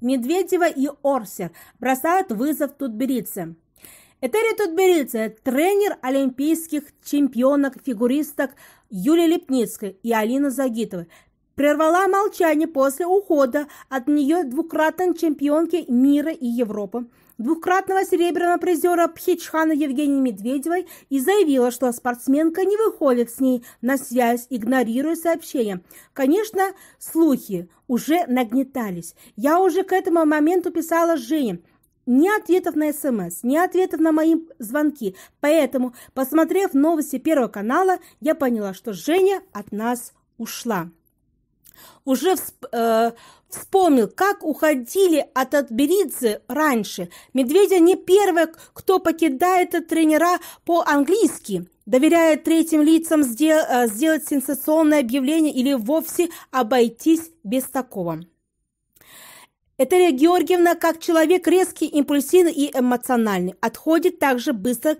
Медведева и Орсер бросают вызов Тутберидзе. Этери Тутберидзе – тренер олимпийских чемпионок-фигуристок Юлии Лепницкой и Алины Загитовой, прервала молчание после ухода от нее двукратной чемпионки мира и Европы, двукратного серебряного призера Пхичхана Евгении Медведевой и заявила, что спортсменка не выходит с ней на связь, игнорируя сообщения. Конечно, слухи уже нагнетались. Я уже к этому моменту писала Жене, ни ответов на СМС, ни ответов на мои звонки. Поэтому, посмотрев новости Первого канала, я поняла, что Женя от нас ушла уже э, вспомнил, как уходили от Атберидзе раньше. Медведя не первый, кто покидает тренера по-английски, доверяя третьим лицам сдел э, сделать сенсационное объявление или вовсе обойтись без такого. Этария Георгиевна, как человек резкий, импульсивный и эмоциональный, отходит так же быстро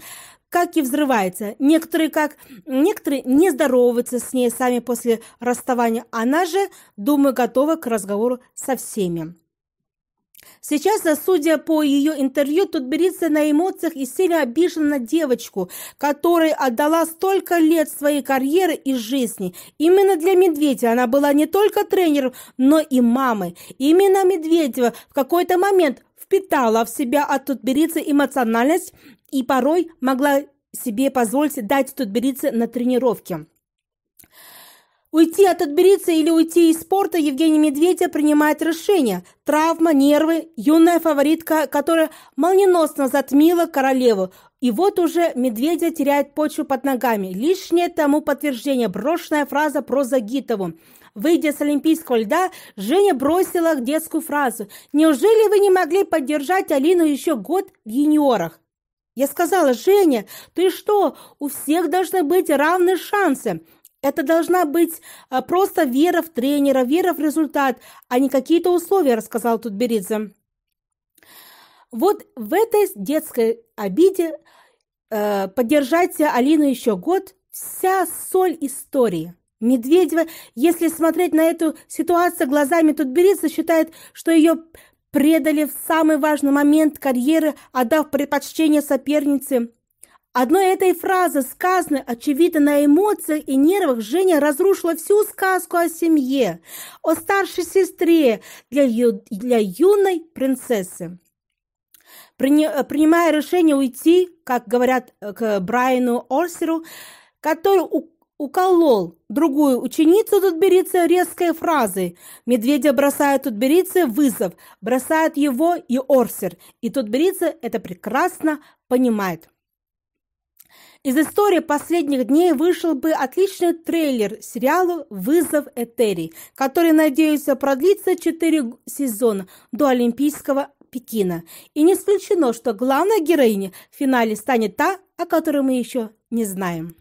как и взрывается. Некоторые, как, некоторые не здороваются с ней сами после расставания. Она же, думаю, готова к разговору со всеми. Сейчас, судя по ее интервью, тут берется на эмоциях и сильно обижена на девочку, которой отдала столько лет своей карьеры и жизни. Именно для Медведева она была не только тренером, но и мамой. Именно Медведева в какой-то момент впитала в себя от Тутберицы эмоциональность и порой могла себе позволить дать Тутберице на тренировке. Уйти от Тутберицы или уйти из спорта Евгений Медведев принимает решение. Травма, нервы, юная фаворитка, которая молниеносно затмила королеву. И вот уже Медведя теряет почву под ногами. Лишнее тому подтверждение брошенная фраза про Загитову. Выйдя с олимпийского льда, Женя бросила детскую фразу. «Неужели вы не могли поддержать Алину еще год в юниорах?» Я сказала, Женя, ты что, у всех должны быть равные шансы. Это должна быть а, просто вера в тренера, вера в результат, а не какие-то условия, рассказал тут Беридзе. Вот в этой детской обиде э, поддержать Алину еще год – вся соль истории. Медведева, если смотреть на эту ситуацию глазами Тутберидзе, считает, что ее предали в самый важный момент карьеры, отдав предпочтение сопернице. Одной этой фразы, сказанной, очевидно, на эмоциях и нервах, Женя разрушила всю сказку о семье, о старшей сестре для, ю, для юной принцессы. Принимая решение уйти, как говорят к Брайану Орсеру, который уколол другую ученицу Тутберицы резкой фразой. Медведя бросает Тутберице вызов, бросает его и Орсер, и Тутберица это прекрасно понимает. Из истории последних дней вышел бы отличный трейлер сериалу «Вызов Этери», который, надеюсь, продлится 4 сезона до Олимпийского Пекина. И не исключено, что главной героиней в финале станет та, о которой мы еще не знаем.